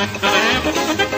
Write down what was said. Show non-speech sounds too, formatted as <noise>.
Nos <laughs> vemos.